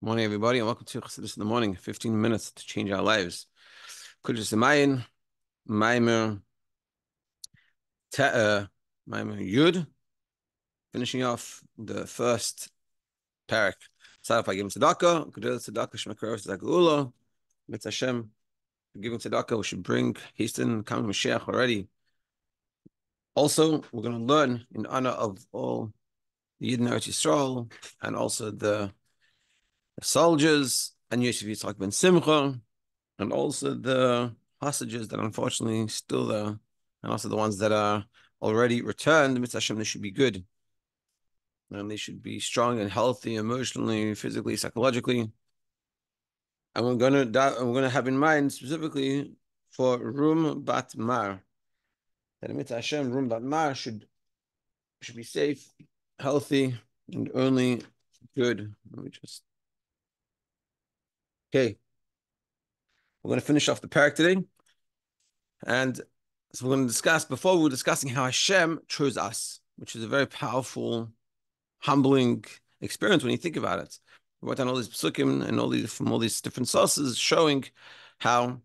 Morning, everybody, and welcome to Chassidus in the morning. 15 minutes to change our lives. Kuntres U'Maayan, Maimer, uh, Maimer Yud, finishing off the first parak. Start giving tzedakah, Gedel tzedakah, Shemakrov tzedakah Mitz Hashem, giving tzedakah, we should bring Hasten, coming Mashiach already. Also, we're going to learn in honor of all the Yidden Eretz Yisrael and also the the soldiers, and Yosef Yitzchak ben Simcha, and also the hostages that unfortunately still there, and also the ones that are already returned. Mitzvah Hashem, they should be good. And they should be strong and healthy emotionally, physically, psychologically. And we're gonna we're gonna have in mind specifically for Ron Bat Maya. That Mitzvah Hashem, Ron Bat Maya should should be safe, healthy, and only good. Let me just Okay. We're going to finish off the parak today. And so we're going to discuss, before we were discussing how Hashem chose us, which is a very powerful, humbling experience when you think about it. We wrote down all these psukim and all these from all these different sources showing how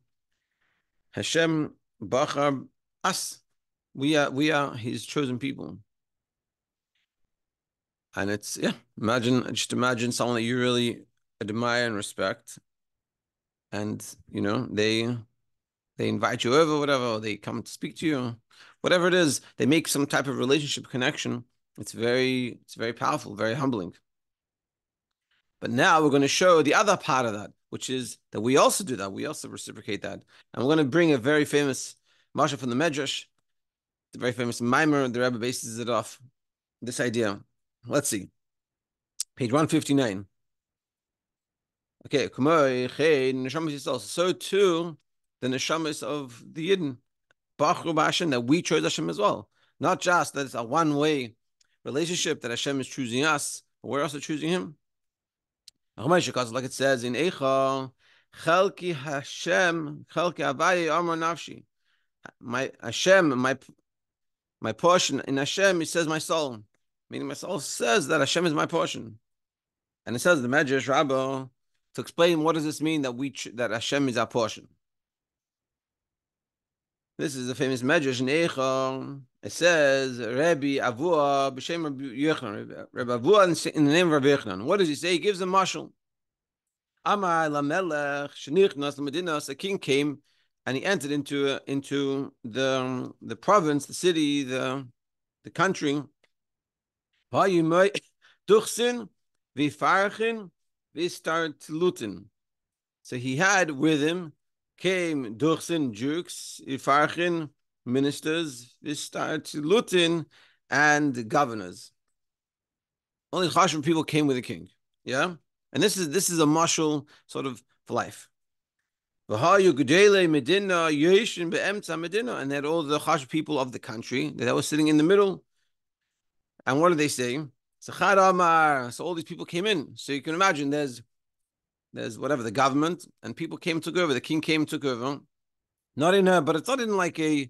Hashem bachar us. We are we are his chosen people. And it's yeah, imagine just imagine someone that you really admire and respect and you know they they invite you over, whatever, they come to speak to you, whatever it is, they make some type of relationship connection. It's very, it's very powerful, very humbling. But now we're going to show the other part of that, which is that we also do that. We also reciprocate that. And we're going to bring a very famous Masha from the Medrash, the very famous Mimer, the Rebbe bases it off. This idea. Let's see. Page 159. Okay, so too the neshamas of the Yidden, Bachru that we chose Hashem as well. Not just that it's a one-way relationship that Hashem is choosing us, but we're also choosing Him. Like it says in Eicha, Chelki Hashem, Chelki Havaya Amar. My Hashem, my my portion in Hashem, He says my soul. Meaning my soul says that Hashem is my portion. And it says the Medrash Rabbah to explain what does this mean that we that Hashem is our portion. This is the famous medrash in. It says Rabbi Avua b'shem Rabbi Yochanan. Rabbi Avua in the name of Rabbi Yochanan. What does he say? He gives a mashal. Amar lamelech shenichnas l'medinas. The king came and he entered into into the the province, the city, the the country. Duchsin v'farchin Vistart Lutin. So he had with him came Dursin Jukes, Ifarchin, ministers, Vistart Lutin, and governors. Only Chashim people came with the king. Yeah? And this is this is a martial sort of for life. And they had all the Chash people of the country that were sitting in the middle. And what did they say? Amar. So all these people came in. So you can imagine there's there's whatever the government and people came took over. The king came took over. Not in a, but it's not in like a.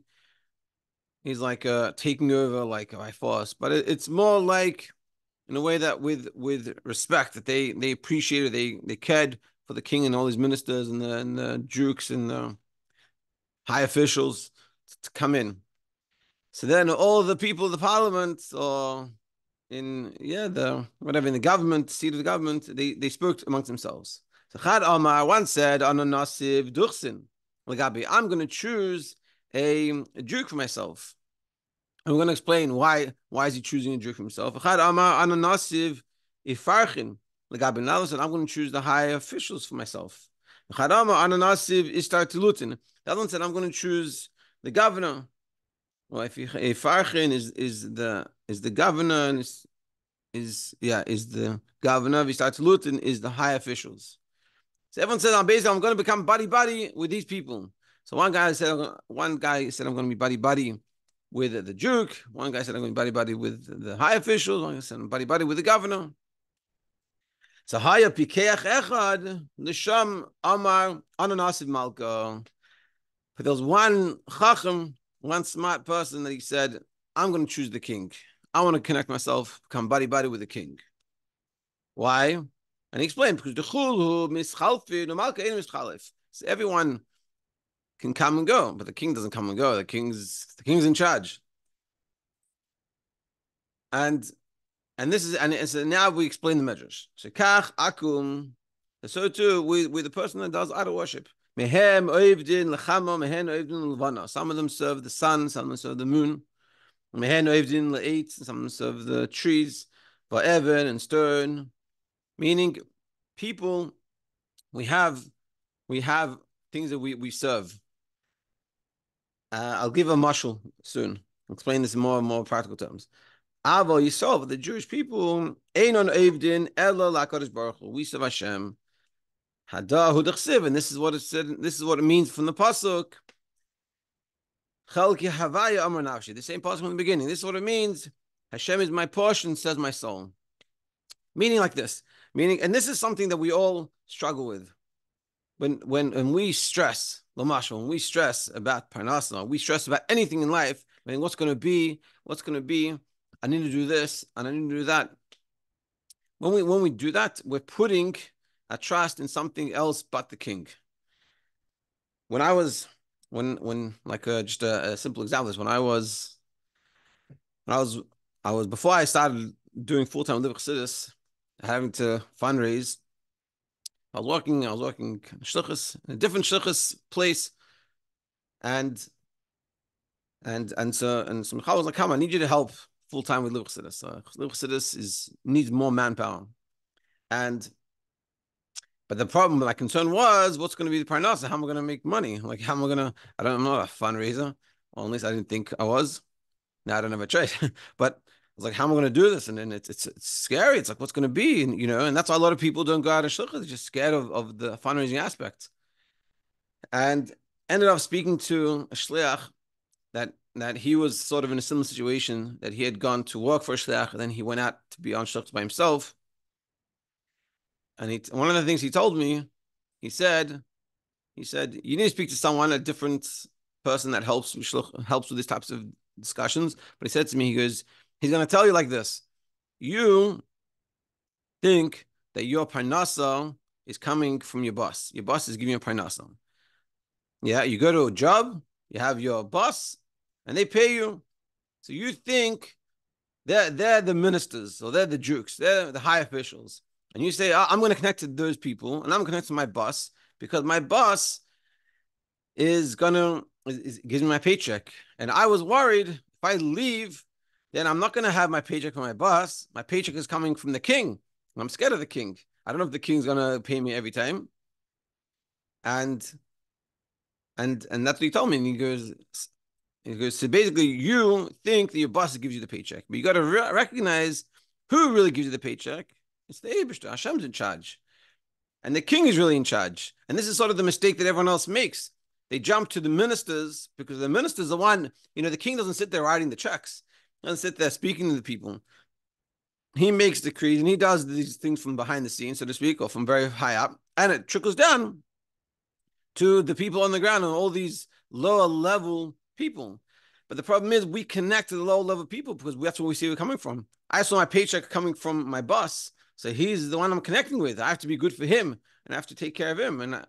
He's like uh taking over like by force, but it, it's more like in a way that with with respect that they they appreciated they they cared for the king and all these ministers and the and the dukes and the high officials to come in. So then all the people of the parliament or in yeah the whatever in the government seat of the government they they spoke amongst themselves. So Chad Amar once said Ananasiv Duchsin Lagabi I'm going to choose a, a Duke for myself. And we're going to explain why why is he choosing a Duke for himself. Chad Amar Ananasiv Ifarchin Lagabi now said I'm going to choose the high officials for myself. Chad Amar Ananasiv Istar Tilutin the other one said I'm going to choose the governor. Well, if Ifarchin is is the is the governor and is, is yeah is the governor of Lutin is the high officials. So everyone said I'm basically I'm going to become buddy buddy with these people. So one guy said one guy said I'm going to be buddy buddy with the duke. One guy said I'm going to be buddy buddy with the high officials. One guy said I'm buddy buddy with the governor. So higher pikeach echad nisham amar ananasiv malka. But there was one chacham, one smart person that he said, I'm going to choose the king. I want to connect myself, become buddy buddy with the king. Why? And he explained because the chulu mischalfi no malka ein mischalif. So everyone can come and go, but the king doesn't come and go. The king's the king's in charge. And and this is and so now we explain the measures. So kach akum. So too, with with the person that does idol worship. Mehem oivdin lechama, mehen oivdin levana. Some of them serve the sun, some of them serve the moon. Mehen oivdin le'eit, some of the trees, evan and stone. Meaning, people, we have, we have things that we, we serve. Uh, I'll give a mashal soon. I'll explain this in more and more practical terms. Avo Yisrael, the Jewish people, Einon Evdin, Ella Lakadosh Baruch Hu, we serve Hashem. Hadahu Dechsiv, and this is what it said, this is what it means from the Pasuk. Chalki Havaya Amar Nafshi, the same Pasuk from the beginning. This is what it means. Hashem is my portion, says my soul. Meaning like this. Meaning, and this is something that we all struggle with. When when when we stress, Lamash, when we stress about Parnasa, we stress about anything in life, I mean, what's going to be, what's going to be, I need to do this, and I need to do that. When we when we do that, we're putting a trust in something else but the king. When I was, when when like uh, just a, a, simple example is when I was, when I was, I was before I started doing full time with Chassidus, having to fundraise. I was working, I was working shlichus, a different shlichus place, and and and so and so Michal was like, "Come, I need you to help full time with Liv Chassidus. Uh, Liv is needs more manpower, and but the problem, my concern was, what's going to be the parnasa? How am I going to make money? Like, how am I going to? I don't know a fundraiser. Well, at least I didn't think I was. Now I don't have a choice. but I was like, how am I going to do this? And then it's, it's it's scary. It's like, what's going to be? And you know, and that's why a lot of people don't go out of shlichus. They're just scared of, of the fundraising aspect. And ended up speaking to a shliach that that he was sort of in a similar situation that he had gone to work for a shliach, and then he went out to be on shliach by himself. And he, one of the things he told me, he said, he said, you need to speak to someone, a different person that helps helps with these types of discussions. But he said to me, he goes, he's going to tell you like this: you think that your parnasa is coming from your boss. Your boss is giving you a parnasa. Yeah, you go to a job, you have your boss, and they pay you. So you think they're they're the ministers, or they're the jukes, they're the high officials and you say, I'm going to connect to those people and I'm connect to my boss because my boss is going to is, me my paycheck. And I was worried if I leave, then I'm not going to have my paycheck from my boss. My paycheck is coming from the king. I'm scared of the king. I don't know if the king's going to pay me every time. And and and that's what he told me. And he goes, he goes, so basically, you think that your boss gives you the paycheck, but you got to re- recognize who really gives you the paycheck it's the Abishter. Hashem's in charge. And the king is really in charge. And this is sort of the mistake that everyone else makes. They jump to the ministers because the minister's the one, you know, the king doesn't sit there writing the checks. He doesn't sit there speaking to the people. He makes decrees and he does these things from behind the scenes, so to speak, or from very high up. And it trickles down to the people on the ground and all these lower level people. But the problem is we connect to the low level people because that's where we see we're coming from. I saw my paycheck coming from my boss. So he's the one I'm connecting with. I have to be good for him and I have to take care of him. And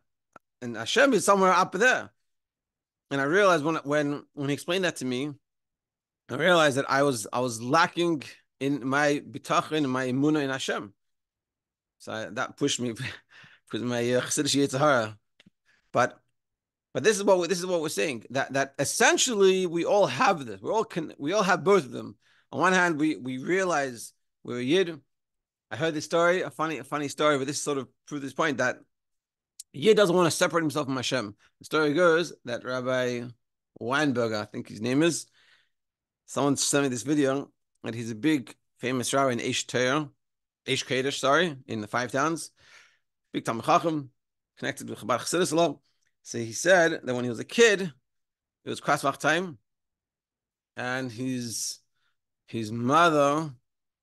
and Hashem is somewhere up there. And I realized when when when he explained that to me, I realized that I was I was lacking in my bitachon my imuna in Hashem. So I, that pushed me because my uh, Chassidish But but this is what we, this is what we're saying that that essentially we all have this. We all can we all have both of them. On one hand, we we realize we're a yid, I heard this story, a funny, a funny story, but this sort of proved this point that Yid doesn't want to separate himself from Hashem. The story goes that Rabbi Weinberger, I think his name is, someone sent me this video, and he's a big famous rabbi in Teir, Aish Kodesh, sorry, in the Five Towns, big Talmud Chacham, connected with Chabad Chassidus a lot. So he said that when he was a kid, it was Krasvach time, and his his mother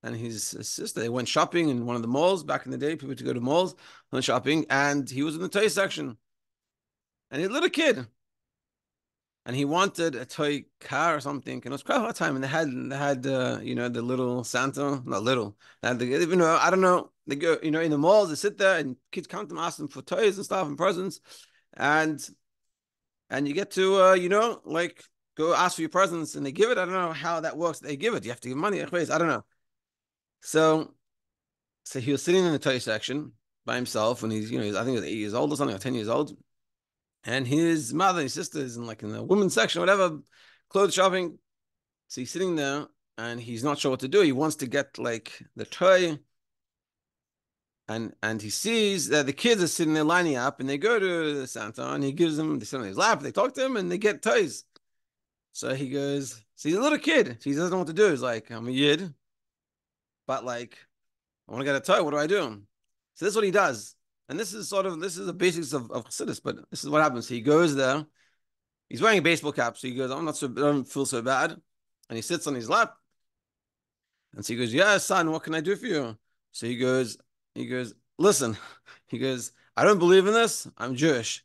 and his sister. They went shopping in one of the malls back in the day. People to go to malls, went shopping, and he was in the toy section. And he's a little kid. and he wanted a toy car or something. And it was quite a hard time. And they had they had uh, you know the little Santa, not little. They the, you know I don't know. They go you know in the malls. They sit there and kids come to them, ask them for toys and stuff and presents, and and you get to uh, you know like go ask for your presents and they give it. I don't know how that works. They give it. You have to give money. I don't know. So so he was sitting in the toy section by himself when he's you know I think he was eight years old or something or ten years old and his mother and his sisters in like in the women's section, whatever, clothes shopping. So he's sitting there and he's not sure what to do. He wants to get like the toy. And and he sees that the kids are sitting there lining up and they go to the Santa and he gives them, they sit on his lap, they talk to him and they get toys. So he goes, so he's a little kid. So he doesn't know what to do. He's like, I'm a yid, but like, I want to get a toy. What do I do? So this is what he does. And this is sort of this is the basics of, of Chassidus, but this is what happens. He goes there, he's wearing a baseball cap, so he goes, I'm not so I don't feel so bad. And he sits on his lap. And so he goes, Yeah, son, what can I do for you? So he goes, he goes, listen, he goes, I don't believe in this. I'm Jewish.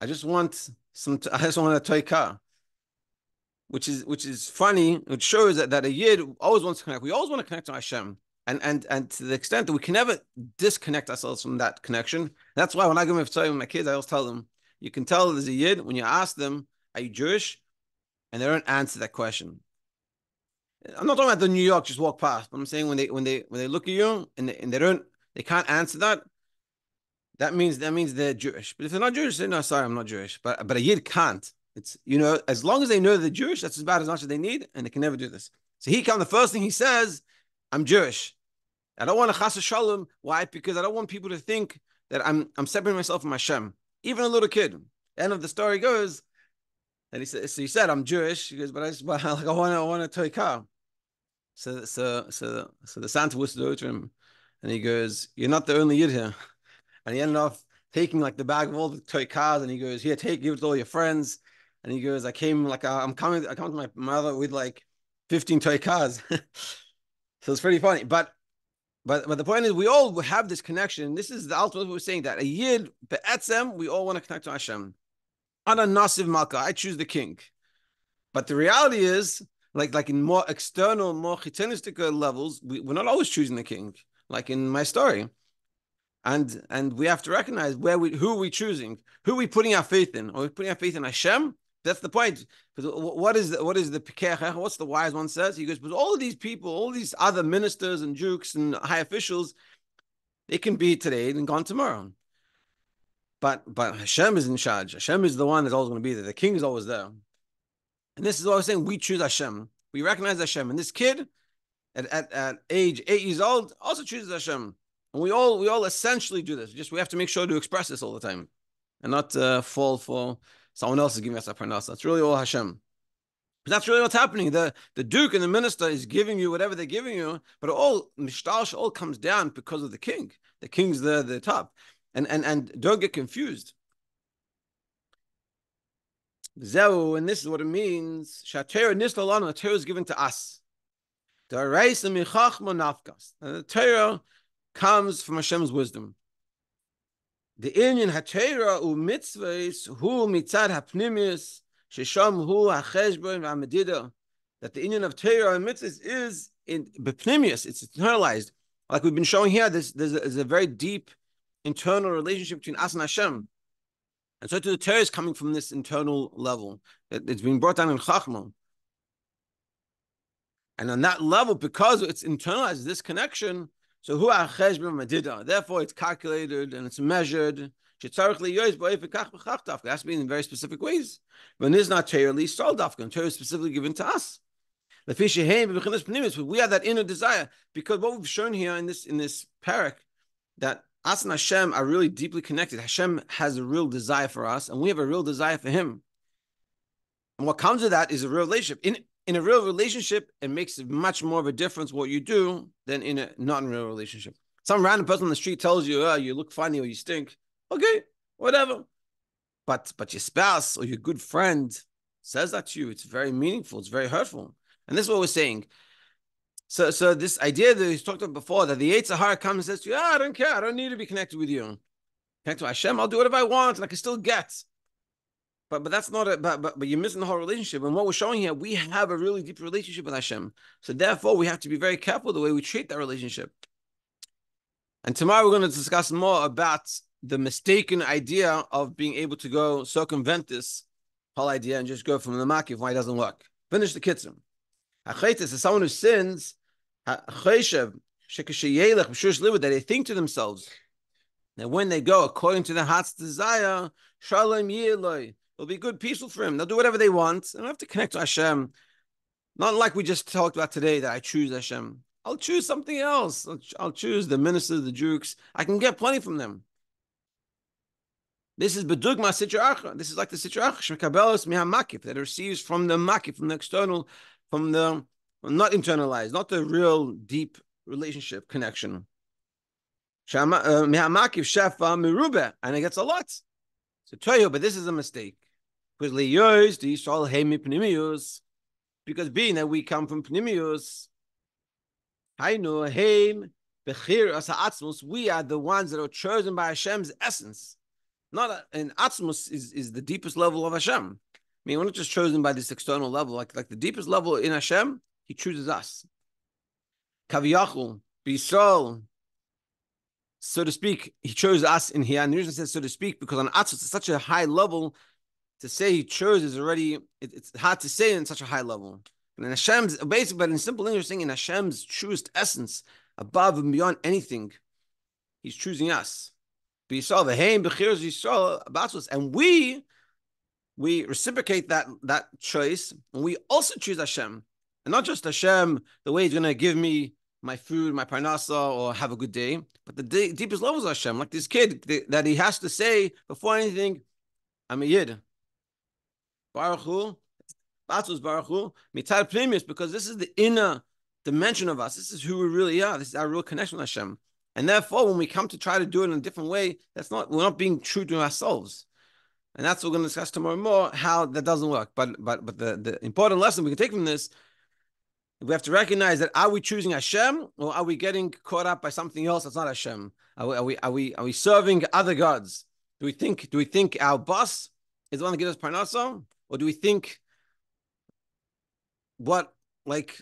I just want some I just want a toy car. Which is which is funny. It shows that, that a yid always wants to connect. We always want to connect to Hashem and and and to the extent that we can never disconnect ourselves from that connection. That's why when I go to my kids, I always tell them, you can tell there's a yid when you ask them, "Are you Jewish?" and they don't answer that question. I'm not talking about the New York just walk past, but I'm saying when they when they when they look at you and they, and they don't they can't answer that. That means that means they're Jewish. But if they're not Jewish, they no, sorry, I'm not Jewish. But but a yid can't. It's you know as long as they know they're Jewish, that's about as much as they need, and they can never do this. So he comes. The first thing he says, "I'm Jewish." I don't want to chas shalom. Why? Because I don't want people to think that I'm I'm separating myself from Hashem. Even a little kid. End of the story goes, and he said, so he said, I'm Jewish. He goes, but I just like I want I want a toy car. So so so so the Santa whistled to him, and he goes, You're not the only yid here. And he ended off taking like the bag of all the toy cars, and he goes, Here, take give it to all your friends. And he goes, I came like uh, I'm coming, I come to my mother with like 15 toy cars. so it's pretty funny. But but but the point is, we all have this connection. This is the ultimate. We're saying that a yid be'etzem, we all want to connect to Hashem. Ana nasiv malka, I choose the king. But the reality is, like like in more external, more chitanistic levels, we, we're not always choosing the king. Like in my story, and and we have to recognize where we who are we choosing, who are we putting our faith in? Are we putting our faith in Hashem? That's the point. Because What is the, what is the What's the wise one says? He goes, but all these people, all these other ministers and jukes and high officials, they can be today and gone tomorrow. But but Hashem is in charge. Hashem is the one that's always going to be there. The king is always there. And this is what I was saying. We choose Hashem. We recognize Hashem. And this kid at, at, at age eight years old also chooses Hashem. And we all we all essentially do this. Just we have to make sure to express this all the time and not uh, fall for Someone else is giving us a parnasa. That's really all Hashem. But that's really what's happening. The the duke and the minister is giving you whatever they're giving you, but all mishtash all comes down because of the king. The king's the the top, and and and don't get confused. Zeu, and this is what it means. Shatera nislalana, the Torah is given to us. The Torah comes from Hashem's wisdom the inyan hatera u mitzvahs hu mitzad hapnimis shesham hu hacheshbon v'amedida that the inyan of Torah and mitzvahs is in bepnimius, it's internalized. Like we've been showing here, there's, there's, a, there's a very deep internal relationship between us and Hashem. And so to the Torah is coming from this internal level. It, it's being brought down in Chachma. And on that level, because it's internalized, this connection, so who medida? Therefore, it's calculated and it's measured. It has to be in very specific ways. When is not Torah sold dafka, Torah is specifically given to us. We have that inner desire because what we've shown here in this in this parak that us and Hashem are really deeply connected. Hashem has a real desire for us, and we have a real desire for Him. And what comes with that is a real relationship. In in a real relationship, it makes much more of a difference what you do than in a not in a real relationship. Some random person on the street tells you, oh, you look funny or you stink. Okay, whatever. But but your spouse or your good friend says that to you. It's very meaningful. It's very hurtful. And this is what we're saying. So so this idea that he's talked about before, that the Yetzer Hara comes and says to you, oh, I don't care. I don't need to be connected with you. Connect to Hashem. I'll do whatever I want and I can still get. But but that's not a but, but but you're missing the whole relationship. And what we're showing here, we have a really deep relationship with Hashem. So therefore, we have to be very careful the way we treat that relationship. And tomorrow we're going to discuss more about the mistaken idea of being able to go circumvent this whole idea and just go from the makif why it doesn't work. Finish the kitzim. Achaitis is someone who sins. That they think to themselves that when they go according to their heart's desire, shalom yiloi, it'll be good, peaceful for him. They'll do whatever they want. I don't have to connect to Hashem. Not like we just talked about today that I choose Hashem. I'll choose something else. I'll, I'll choose the ministers, the jukes. I can get plenty from them. This is bedugma sitra achra. This is like the sitra achra shmekabelos mihamakif that receives from the makif, from the external, from the not internalized, not the real deep relationship connection. Uh, mihamakif shefa mirube, and it gets a lot. So you, but this is a mistake because because being that we come from pnimius, we are the ones that are chosen by Hashem's essence. Not in Atzmus is, is the deepest level of Hashem. I mean, we're not just chosen by this external level, like, like the deepest level in Hashem, He chooses us. Kaviyachul, B'Yisrael, so to speak, He chose us in here. And the reason says so to speak, because on Atzmus, it's such a high level, to say He chose is already, it, it's hard to say in such a high level. And in Hashem's, basically, but in simple English, saying in Hashem's truest essence, above and beyond anything, He's choosing us. But and we, we reciprocate that, that choice, and we also choose Hashem. And not just Hashem, the way He's going to give me my food, my parnasa, or have a good day, but the de- deepest levels of Hashem, like this kid that he has to say before anything, I'm a Yid. Baruch Hu, Batzus Baruch Hu, Mitar Pnimius, because this is the inner dimension of us. This is who we really are. This is our real connection with Hashem. And therefore, when we come to try to do it in a different way, that's not we're not being true to ourselves. And that's what we're going to discuss tomorrow more, how that doesn't work. But but but the, the important lesson we can take from this, we have to recognize that are we choosing Hashem or are we getting caught up by something else that's not Hashem? Are we are we are we, are we serving other gods? Do we think do we think our boss is the one that gives us parnasa? Or do we think what like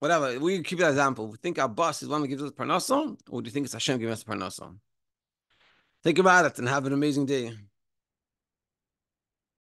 whatever we keep that example. We think our boss is one who gives us parnasa, or do you think it's Hashem giving us parnasa? Think about it and have an amazing day.